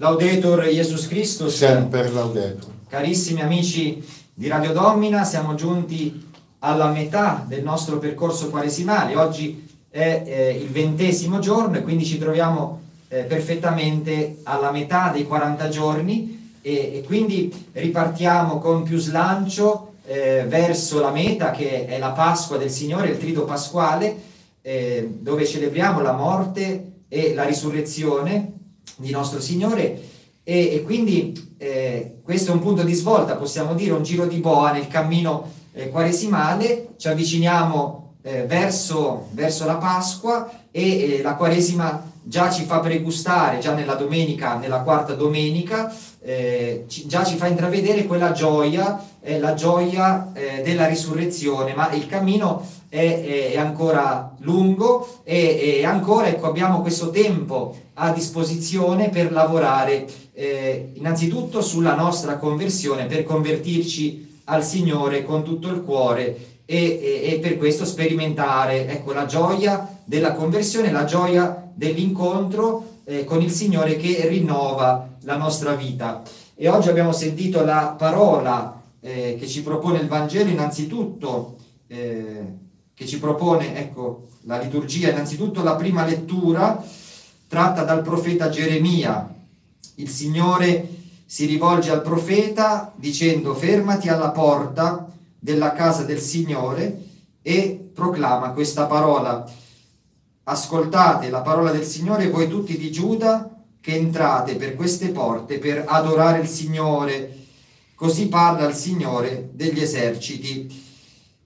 Laudetur Jesus Christus. Semper laudetur. Carissimi amici di Radio Domina, siamo giunti alla metà del nostro percorso quaresimale. Oggi è eh, il ventesimo giorno e quindi ci troviamo eh, perfettamente alla metà dei 40 giorni e, e quindi ripartiamo con più slancio eh, verso la meta che è la Pasqua del Signore, il Trito Pasquale, eh, dove celebriamo la morte e la risurrezione di nostro Signore. E, e quindi eh, questo è un punto di svolta, possiamo dire un giro di boa nel cammino eh, quaresimale, ci avviciniamo eh, verso, verso, la Pasqua e eh, la Quaresima già ci fa pregustare, già nella domenica, nella quarta domenica, eh, ci, già ci fa intravedere quella gioia, la gioia eh, della risurrezione, ma il cammino è, è ancora lungo e, e, ancora ecco, abbiamo questo tempo a disposizione per lavorare eh, innanzitutto sulla nostra conversione, per convertirci al Signore con tutto il cuore e, e, e per questo sperimentare ecco, la gioia della conversione, la gioia dell'incontro eh, con il Signore che rinnova la nostra vita. E oggi abbiamo sentito la parola eh, che ci propone il Vangelo innanzitutto eh, che ci propone, ecco, la liturgia, innanzitutto la prima lettura tratta dal profeta Geremia. Il Signore si rivolge al profeta dicendo fermati alla porta della casa del Signore e proclama questa parola. Ascoltate la parola del Signore voi tutti di Giuda che entrate per queste porte per adorare il Signore. Così parla il Signore degli eserciti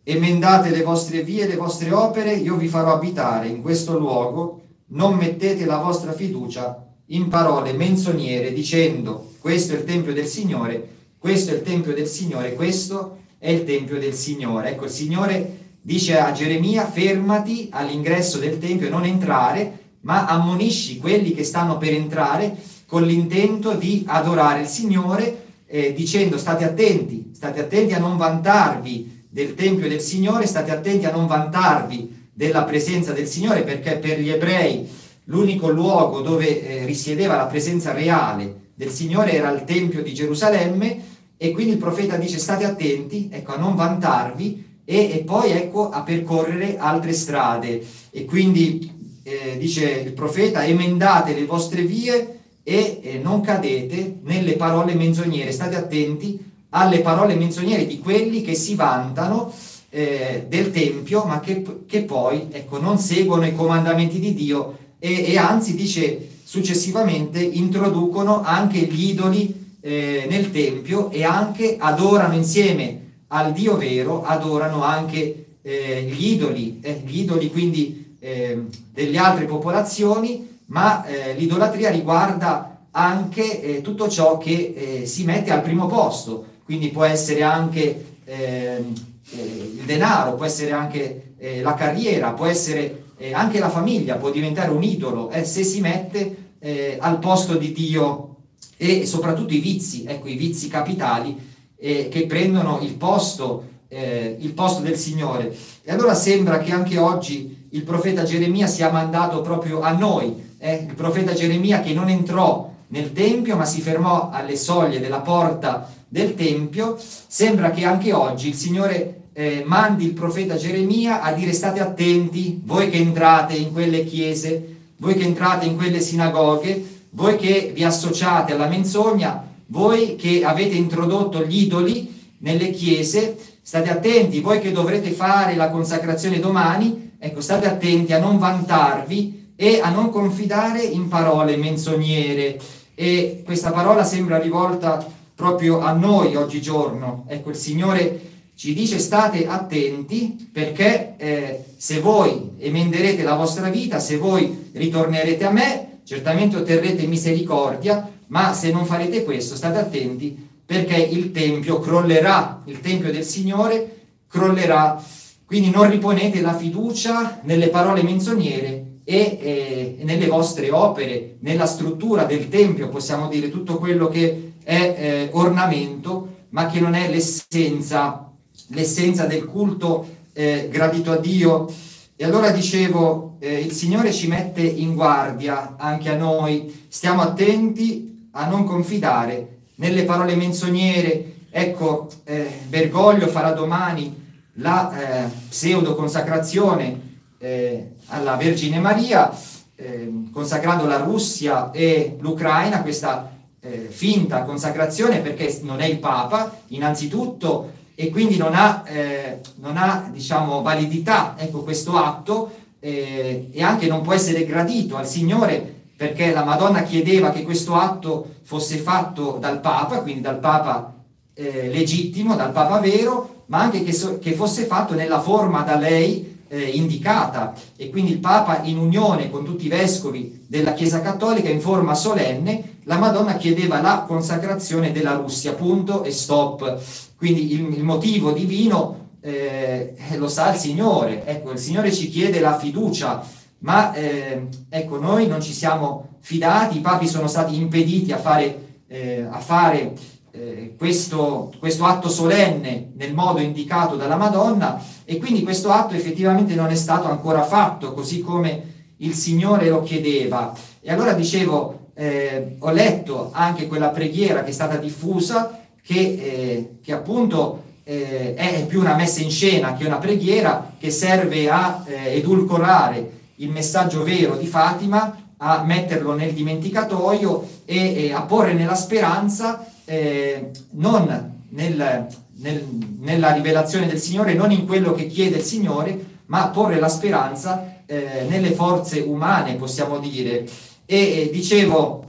emendate le vostre vie, le vostre opere, io vi farò abitare in questo luogo, non mettete la vostra fiducia in parole menzognere dicendo questo è il Tempio del Signore, questo è il Tempio del Signore, questo è il Tempio del Signore. Ecco, il Signore dice a Geremia fermati all'ingresso del Tempio, non entrare, ma ammonisci quelli che stanno per entrare con l'intento di adorare il Signore, eh, dicendo state attenti, state attenti a non vantarvi del Tempio del Signore, state attenti a non vantarvi della presenza del Signore perché per gli ebrei l'unico luogo dove eh, risiedeva la presenza reale del Signore era il Tempio di Gerusalemme e quindi il profeta dice state attenti ecco, a non vantarvi e, e poi ecco a percorrere altre strade. E quindi eh, dice il profeta emendate le vostre vie e eh, non cadete nelle parole menzognere, state attenti alle parole menzognere di quelli che si vantano eh, del Tempio, ma che, che poi ecco, non seguono i comandamenti di Dio e, e anzi dice successivamente introducono anche gli idoli eh, nel Tempio e anche adorano insieme al Dio vero, adorano anche eh, gli idoli, eh, gli idoli quindi ehm, delle altre popolazioni, ma eh, l'idolatria riguarda anche eh, tutto ciò che si mette al primo posto. Quindi può essere anche eh, eh, il denaro, può essere anche eh, la carriera, può essere eh, anche la famiglia, può diventare un idolo eh, se si mette eh, al posto di Dio. E soprattutto i vizi, ecco i vizi capitali che prendono il posto, il posto del Signore. E allora sembra che anche oggi il profeta Geremia sia mandato proprio a noi, il profeta Geremia che non entrò nel Tempio ma si fermò alle soglie della porta del Tempio, sembra che anche oggi il Signore eh, mandi il profeta Geremia a dire state attenti, voi che entrate in quelle chiese, voi che entrate in quelle sinagoghe, voi che vi associate alla menzogna, voi che avete introdotto gli idoli nelle chiese, state attenti, voi che dovrete fare la consacrazione domani, ecco, state attenti a non vantarvi e a non confidare in parole menzognere. E questa parola sembra rivolta proprio a noi oggigiorno. Ecco, il Signore ci dice state attenti perché eh, se voi emenderete la vostra vita, se voi ritornerete a me, certamente otterrete misericordia, ma se non farete questo, state attenti perché il Tempio crollerà, il Tempio del Signore crollerà. Quindi non riponete la fiducia nelle parole menzognere e eh, nelle vostre opere, nella struttura del Tempio, possiamo dire tutto quello che è eh, ornamento, ma che non è l'essenza, l'essenza del culto eh, gradito a Dio. E allora dicevo, eh, il Signore ci mette in guardia anche a noi, stiamo attenti a non confidare nelle parole menzognere. Ecco, eh, Bergoglio farà domani la eh, pseudo consacrazione eh, alla Vergine Maria, eh, consacrando la Russia e l'Ucraina, questa eh, finta consacrazione perché non è il Papa, innanzitutto, e quindi non ha, eh, non ha diciamo, validità ecco, questo atto eh, e anche non può essere gradito al Signore perché la Madonna chiedeva che questo atto fosse fatto dal Papa, quindi dal Papa eh, legittimo, dal Papa vero, ma anche che, so, che fosse fatto nella forma da lei eh, indicata e quindi il Papa in unione con tutti i vescovi della Chiesa Cattolica in forma solenne, la Madonna chiedeva la consacrazione della Russia, punto e stop. Quindi il, il motivo divino eh, lo sa il Signore, ecco, il Signore ci chiede la fiducia, ma eh, ecco, noi non ci siamo fidati, i papi sono stati impediti a fare, eh, a fare eh, questo, questo atto solenne nel modo indicato dalla Madonna e quindi questo atto effettivamente non è stato ancora fatto così come il Signore lo chiedeva. E allora dicevo, eh, ho letto anche quella preghiera che è stata diffusa, che, eh, che appunto eh, è più una messa in scena che una preghiera che serve a edulcorare il messaggio vero di Fatima, a metterlo nel dimenticatoio e, e a porre nella speranza eh, non nel, nel, nella rivelazione del Signore, non in quello che chiede il Signore, ma porre la speranza eh, nelle forze umane, possiamo dire. E eh, dicevo,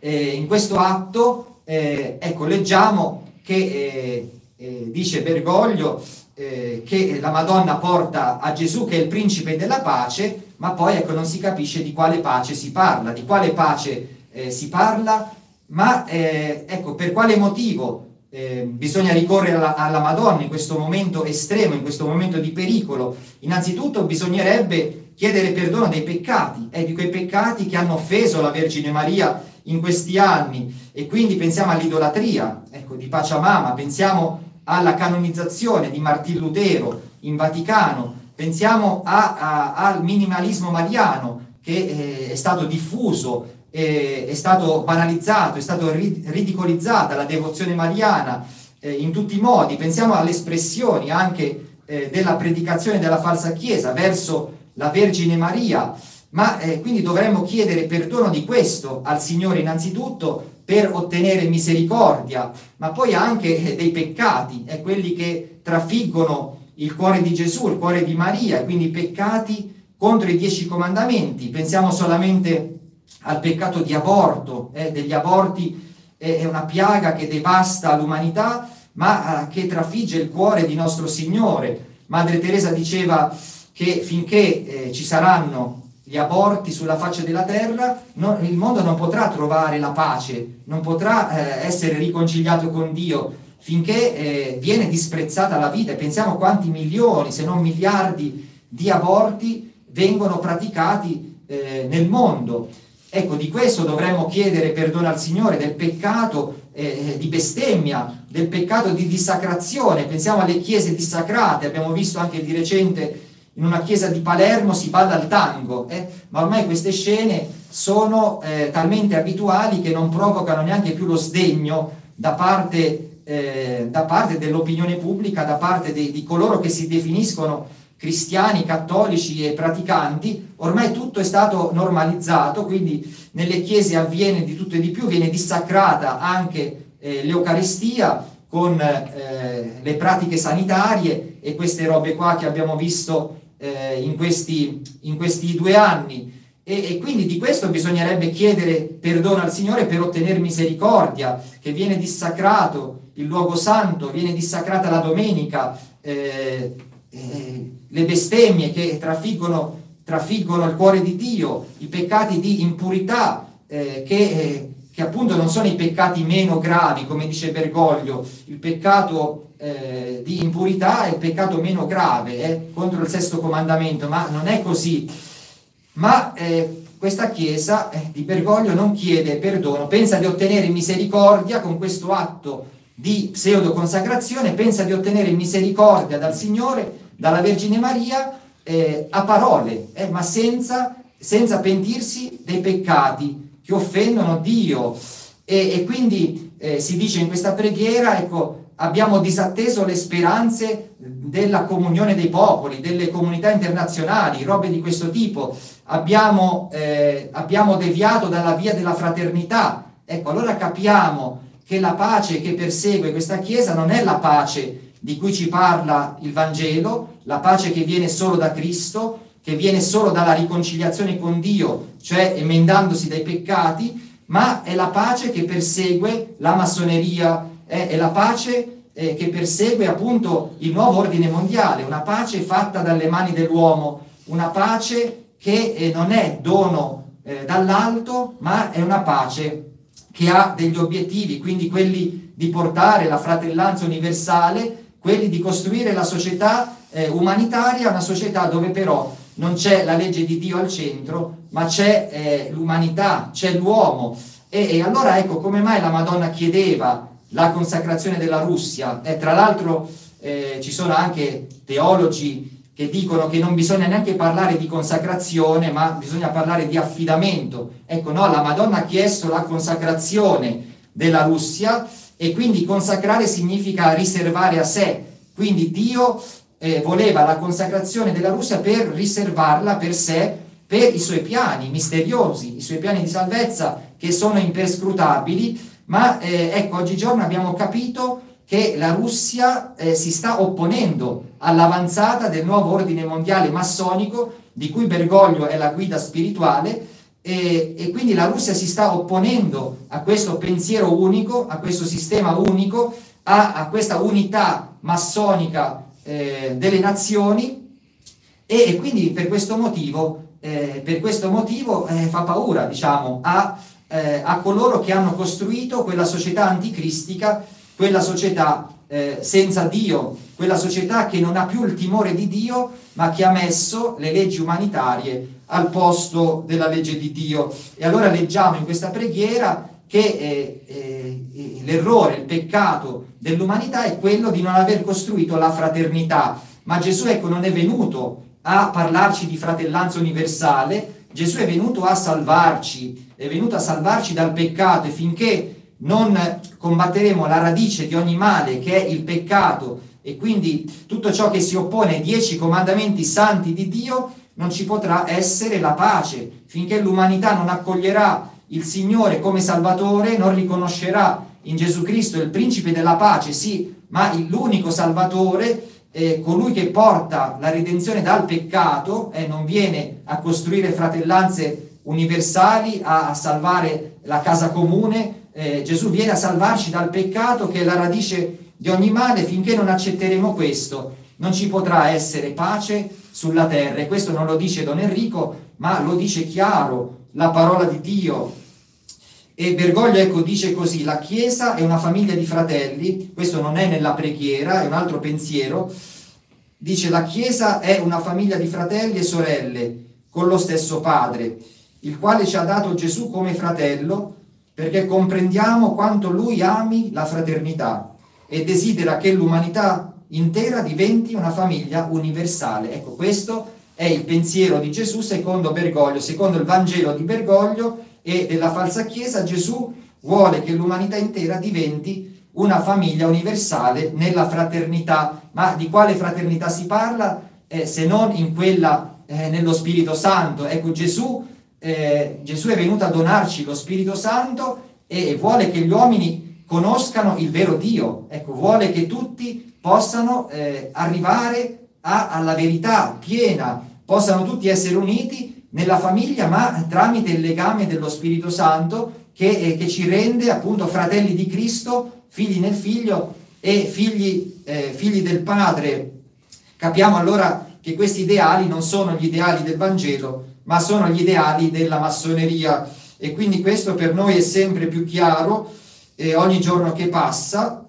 in questo atto, eh, ecco, leggiamo che eh, eh, dice Bergoglio eh, che la Madonna porta a Gesù che è il principe della pace, ma poi ecco, non si capisce di quale pace si parla, di quale pace eh, si parla, ma eh, ecco, per quale motivo eh, bisogna ricorrere alla, alla, Madonna in questo momento estremo, in questo momento di pericolo. Innanzitutto bisognerebbe chiedere perdono dei peccati, eh, di quei peccati che hanno offeso la Vergine Maria in questi anni e quindi pensiamo all'idolatria, ecco, di Pachamama, pensiamo alla canonizzazione di Martin Lutero in Vaticano, pensiamo a, a, al minimalismo mariano che eh, è stato diffuso, eh, è stato banalizzato, è stato ridicolizzata la devozione mariana eh, in tutti i modi, pensiamo alle espressioni anche eh, della predicazione della falsa chiesa verso la Vergine Maria, ma eh, quindi dovremmo chiedere perdono di questo al Signore innanzitutto per ottenere misericordia, ma poi anche eh, dei peccati, eh, quelli che trafiggono il cuore di Gesù, il cuore di Maria, quindi peccati contro i dieci comandamenti. Pensiamo solamente al peccato di aborto, eh, degli aborti è una piaga che devasta l'umanità, ma eh, che trafigge il cuore di nostro Signore. Madre Teresa diceva che finché eh, ci saranno gli aborti sulla faccia della terra, no, il mondo non potrà trovare la pace, non potrà eh, essere riconciliato con Dio finché eh, viene disprezzata la vita. E pensiamo quanti milioni, se non miliardi, di aborti vengono praticati eh, nel mondo. Ecco, di questo dovremmo chiedere perdono al Signore, del peccato eh, di bestemmia, del peccato di dissacrazione. Pensiamo alle chiese dissacrate, abbiamo visto anche di recente in una chiesa di Palermo si balla il tango, eh? ma ormai queste scene sono eh, talmente abituali che non provocano neanche più lo sdegno da parte, eh, da parte dell'opinione pubblica, da parte de- di coloro che si definiscono cristiani, cattolici e praticanti, ormai tutto è stato normalizzato, quindi nelle chiese avviene di tutto e di più, viene dissacrata anche eh, l'Eucaristia con eh, le pratiche sanitarie e queste robe qua che abbiamo visto eh, in, questi, in, questi, due anni. E, e, quindi di questo bisognerebbe chiedere perdono al Signore per ottenere misericordia, che viene dissacrato il luogo santo, viene dissacrata la domenica, eh, eh, le bestemmie che trafiggono, trafiggono, il cuore di Dio, i peccati di impurità eh, che eh, che appunto non sono i peccati meno gravi, come dice Bergoglio, il peccato eh, di impurità è il peccato meno grave eh, contro il sesto comandamento, ma non è così. Ma eh, questa Chiesa eh, di Bergoglio non chiede perdono, pensa di ottenere misericordia con questo atto di pseudo consacrazione, pensa di ottenere misericordia dal Signore, dalla Vergine Maria, eh, a parole, eh, ma senza, senza pentirsi dei peccati che offendono Dio. E, e quindi eh, si dice in questa preghiera, ecco, abbiamo disatteso le speranze della comunione dei popoli, delle comunità internazionali, robe di questo tipo, abbiamo, eh, abbiamo deviato dalla via della fraternità. Ecco, allora capiamo che la pace che persegue questa Chiesa non è la pace di cui ci parla il Vangelo, la pace che viene solo da Cristo, che viene solo dalla riconciliazione con Dio, cioè emendandosi dai peccati, ma è la pace che persegue la massoneria, è, è la pace eh, che persegue appunto il nuovo ordine mondiale, una pace fatta dalle mani dell'uomo, una pace che eh, non è dono eh, dall'alto, ma è una pace che ha degli obiettivi, quindi quelli di portare la fratellanza universale, quelli di costruire la società eh, umanitaria, una società dove però non c'è la legge di Dio al centro, ma c'è eh, l'umanità, c'è l'uomo. E, e, allora ecco come mai la Madonna chiedeva la consacrazione della Russia. E tra l'altro eh, ci sono anche teologi che dicono che non bisogna neanche parlare di consacrazione, ma bisogna parlare di affidamento. Ecco, no, la Madonna ha chiesto la consacrazione della Russia e quindi consacrare significa riservare a sé. Quindi Dio eh, voleva la consacrazione della Russia per riservarla per sé, per i suoi piani misteriosi, i suoi piani di salvezza che sono imperscrutabili, ma eh, ecco, oggigiorno abbiamo capito che la Russia eh, si sta opponendo all'avanzata del nuovo ordine mondiale massonico, di cui Bergoglio è la guida spirituale, e, e, quindi la Russia si sta opponendo a questo pensiero unico, a questo sistema unico, a, a questa unità massonica eh, delle nazioni e, e, quindi per questo motivo, eh, per questo motivo eh, fa paura diciamo, a, eh, a, coloro che hanno costruito quella società anticristica, quella società eh, senza Dio, quella società che non ha più il timore di Dio, ma che ha messo le leggi umanitarie al posto della legge di Dio. E allora leggiamo in questa preghiera che eh, eh, l'errore, il peccato dell'umanità è quello di non aver costruito la fraternità. Ma Gesù ecco non è venuto a parlarci di fratellanza universale, Gesù è venuto a salvarci, è venuto a salvarci dal peccato e finché non combatteremo la radice di ogni male che è il peccato e quindi tutto ciò che si oppone ai dieci comandamenti santi di Dio, non ci potrà essere la pace. Finché l'umanità non accoglierà il Signore come Salvatore, non riconoscerà in Gesù Cristo il principe della pace, sì, ma l'unico Salvatore, eh, colui che porta la redenzione dal peccato e eh, non viene a costruire fratellanze universali, a, a salvare la casa comune, eh, Gesù viene a salvarci dal peccato che è la radice di ogni male, finché non accetteremo questo non ci potrà essere pace sulla terra e questo non lo dice Don Enrico, ma lo dice chiaro la parola di Dio e Bergoglio ecco dice così, la Chiesa è una famiglia di fratelli, questo non è nella preghiera, è un altro pensiero, dice la Chiesa è una famiglia di fratelli e sorelle con lo stesso Padre, il quale ci ha dato Gesù come fratello perché comprendiamo quanto Lui ami la fraternità e desidera che l'umanità intera diventi una famiglia universale. Ecco, questo è il pensiero di Gesù secondo Bergoglio, secondo il Vangelo di Bergoglio e della falsa Chiesa, Gesù vuole che l'umanità intera diventi una famiglia universale nella fraternità. Ma di quale fraternità si parla eh, se non in quella eh, nello Spirito Santo? Ecco, Gesù, eh, Gesù è venuto a donarci lo Spirito Santo e vuole che gli uomini conoscano il vero Dio. Ecco, vuole che tutti possano eh, arrivare a, alla verità piena, possano tutti essere uniti nella famiglia, ma tramite il legame dello Spirito Santo che, eh, che ci rende appunto fratelli di Cristo, figli nel figlio e figli, eh, figli del Padre. Capiamo allora che questi ideali non sono gli ideali del Vangelo, ma sono gli ideali della massoneria e quindi questo per noi è sempre più chiaro eh, ogni giorno che passa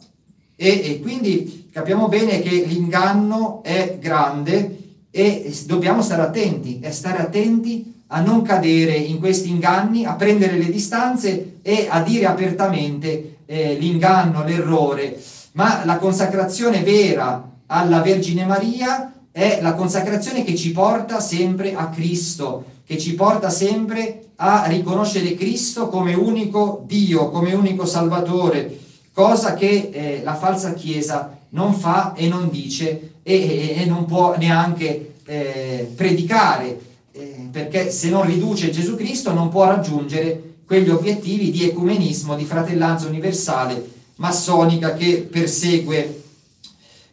e, e quindi capiamo bene che l'inganno è grande e dobbiamo stare attenti, e stare attenti a non cadere in questi inganni, a prendere le distanze e a dire apertamente eh, l'inganno, l'errore. Ma la consacrazione vera alla Vergine Maria è la consacrazione che ci porta sempre a Cristo, che ci porta sempre a riconoscere Cristo come unico Dio, come unico Salvatore, cosa che eh, la falsa Chiesa non fa e non dice e, e non può neanche eh, predicare, eh, perché se non riduce Gesù Cristo non può raggiungere quegli obiettivi di ecumenismo, di fratellanza universale, massonica che persegue.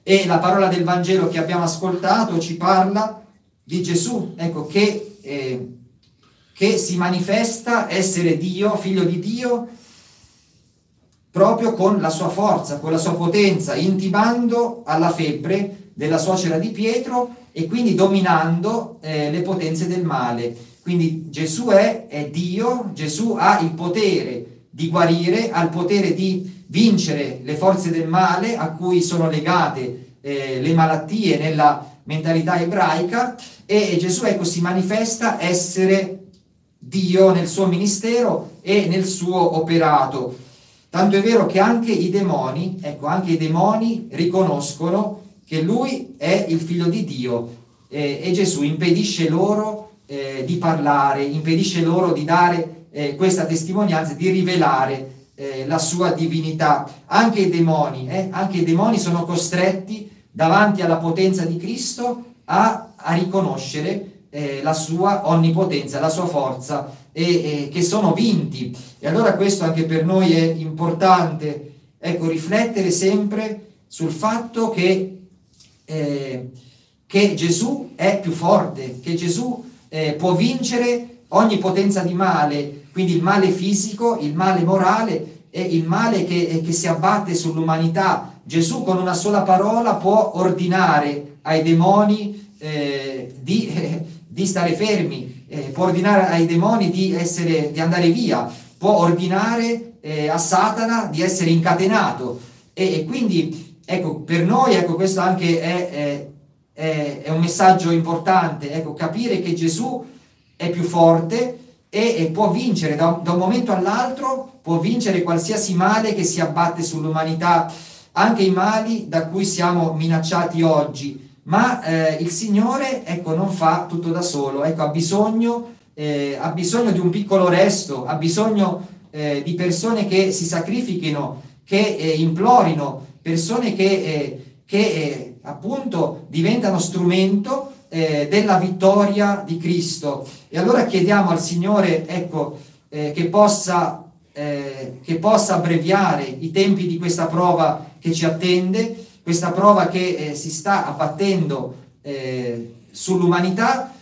E la parola del Vangelo che abbiamo ascoltato ci parla di Gesù, ecco, che, eh, che si manifesta essere Dio, figlio di Dio, proprio con la sua forza, con la sua potenza, intimando alla febbre della suocera di Pietro e quindi dominando eh, le potenze del male. Quindi Gesù è, è Dio, Gesù ha il potere di guarire, ha il potere di vincere le forze del male a cui sono legate eh, le malattie nella mentalità ebraica e Gesù ecco si manifesta essere Dio nel suo ministero e nel suo operato. Tanto è vero che anche i demoni, ecco, anche i demoni riconoscono che lui è il figlio di Dio eh, e Gesù impedisce loro eh, di parlare, impedisce loro di dare eh, questa testimonianza, di rivelare eh, la sua divinità. Anche i demoni, eh, anche i demoni sono costretti davanti alla potenza di Cristo a, a riconoscere eh, la sua onnipotenza, la sua forza e, e, che sono vinti. E allora questo anche per noi è importante, ecco, riflettere sempre sul fatto che, eh, che Gesù è più forte, che Gesù eh, può vincere ogni potenza di male, quindi il male fisico, il male morale e il male che, che si abbatte sull'umanità Gesù con una sola parola può ordinare ai demoni eh, di, eh, di, stare fermi, eh, può ordinare ai demoni di, essere, di andare via, può ordinare eh, a Satana di essere incatenato. E, e, quindi, ecco, per noi, ecco, questo anche è, è, è un messaggio importante, ecco, capire che Gesù è più forte e, e può vincere da, da un momento all'altro, può vincere qualsiasi male che si abbatte sull'umanità anche i mali da cui siamo minacciati oggi, ma eh, il Signore ecco, non fa tutto da solo, ecco, ha, bisogno, eh, ha bisogno di un piccolo resto, ha bisogno eh, di persone che si sacrifichino, che eh, implorino, persone che, eh, che eh, appunto diventano strumento della vittoria di Cristo. E allora chiediamo al Signore ecco, che possa eh, che possa abbreviare i tempi di questa prova che ci attende, questa prova che eh, si sta abbattendo eh, sull'umanità,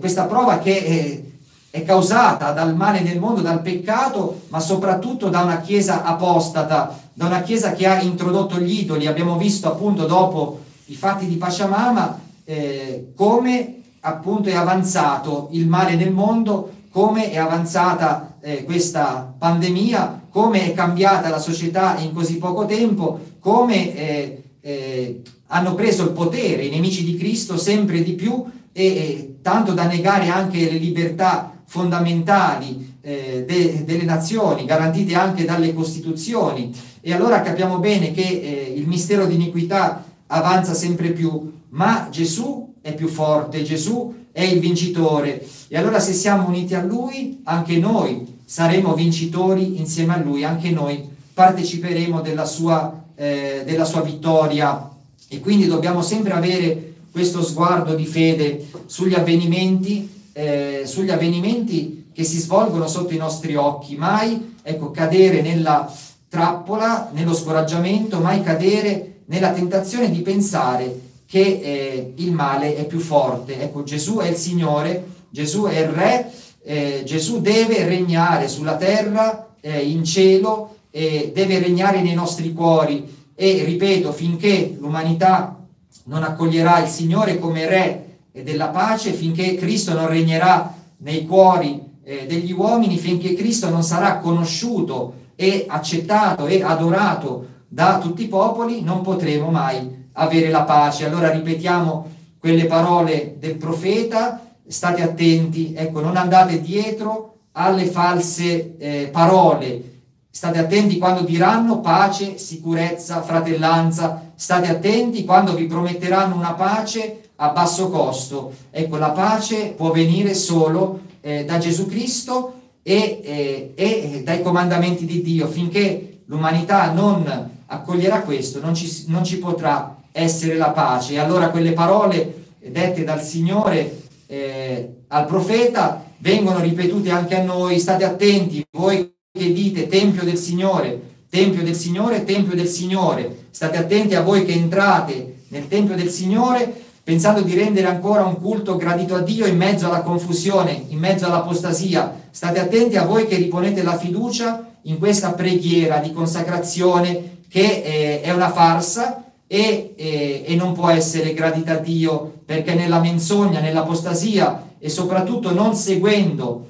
questa prova che eh, è causata dal male nel mondo, dal peccato, ma soprattutto da una chiesa apostata, da una chiesa che ha introdotto gli idoli. Abbiamo visto appunto dopo i fatti di Pachamama eh, come appunto è avanzato il male nel mondo, come è avanzata eh, questa pandemia, come è cambiata la società in così poco tempo, come eh, eh, hanno preso il potere i nemici di Cristo sempre di più e tanto da negare anche le libertà fondamentali eh, de, delle nazioni, garantite anche dalle Costituzioni. E allora capiamo bene che eh, il mistero di iniquità avanza sempre più, ma Gesù è più forte, Gesù è il vincitore. E allora se siamo uniti a Lui, anche noi saremo vincitori insieme a Lui, anche noi parteciperemo della sua, eh, della sua vittoria e quindi dobbiamo sempre avere questo sguardo di fede sugli avvenimenti, eh, sugli avvenimenti che si svolgono sotto i nostri occhi, mai ecco, cadere nella trappola, nello scoraggiamento, mai cadere nella tentazione di pensare che eh, il male è più forte. Ecco, Gesù è il Signore, Gesù è il Re eh, Gesù deve regnare sulla terra, eh, in cielo, deve regnare nei nostri cuori e ripeto, finché l'umanità non accoglierà il Signore come Re della pace, finché Cristo non regnerà nei cuori eh, degli uomini, finché Cristo non sarà conosciuto e accettato e adorato da tutti i popoli, non potremo mai avere la pace. Allora ripetiamo quelle parole del profeta state attenti, ecco, non andate dietro alle false eh, parole, state attenti quando diranno pace, sicurezza, fratellanza, state attenti quando vi prometteranno una pace a basso costo. Ecco, la pace può venire solo eh, da Gesù Cristo e, eh, e, dai comandamenti di Dio. Finché l'umanità non accoglierà questo, non ci, non ci potrà essere la pace. E allora quelle parole dette dal Signore eh, al profeta vengono ripetute anche a noi. State attenti, voi che dite Tempio del Signore, Tempio del Signore, Tempio del Signore. State attenti a voi che entrate nel Tempio del Signore pensando di rendere ancora un culto gradito a Dio in mezzo alla confusione, in mezzo all'apostasia. State attenti a voi che riponete la fiducia in questa preghiera di consacrazione che eh, è una farsa e, e, e non può essere gradita a Dio perché nella menzogna, nell'apostasia e soprattutto non seguendo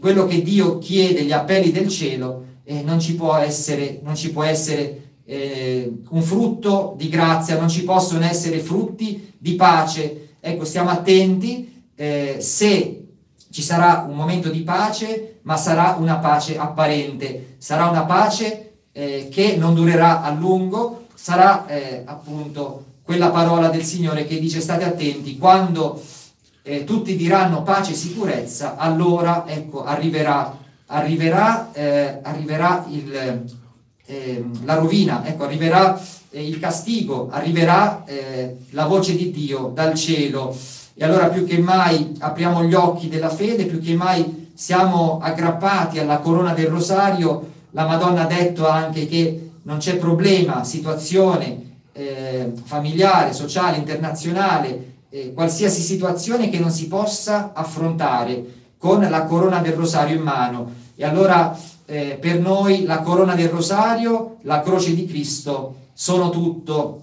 quello che Dio chiede, gli appelli del cielo, eh, non ci può essere, non ci può essere eh, un frutto di grazia, non ci possono essere frutti di pace. Ecco, stiamo attenti eh, se ci sarà un momento di pace, ma sarà una pace apparente, sarà una pace eh, che non durerà a lungo, sarà eh, appunto quella parola del Signore che dice state attenti, quando eh, tutti diranno pace e sicurezza, allora ecco, arriverà, arriverà, eh, arriverà il, eh, la rovina, ecco, arriverà eh, il castigo, arriverà eh, la voce di Dio dal cielo. E allora più che mai apriamo gli occhi della fede, più che mai siamo aggrappati alla corona del rosario. La Madonna ha detto anche che non c'è problema, situazione eh, familiare, sociale, internazionale, eh, qualsiasi situazione che non si possa affrontare con la corona del rosario in mano. E allora eh, per noi la corona del rosario, la croce di Cristo sono tutto.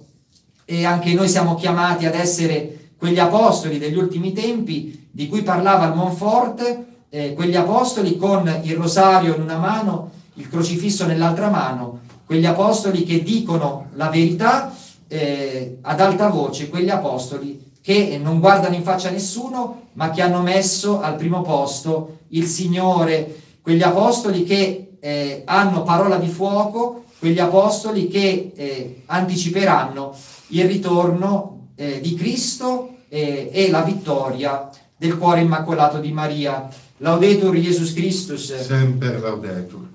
E anche noi siamo chiamati ad essere quegli apostoli degli ultimi tempi di cui parlava il Monfort, eh, quegli apostoli con il rosario in una mano, il crocifisso nell'altra mano, quegli apostoli che dicono la verità eh, ad alta voce, quegli apostoli che non guardano in faccia a nessuno, ma che hanno messo al primo posto il Signore, quegli apostoli che eh, hanno parola di fuoco, quegli apostoli che eh, anticiperanno il ritorno eh, di Cristo eh, e la vittoria del cuore immacolato di Maria. Laudetur Jesus Christus. Sempre laudetur.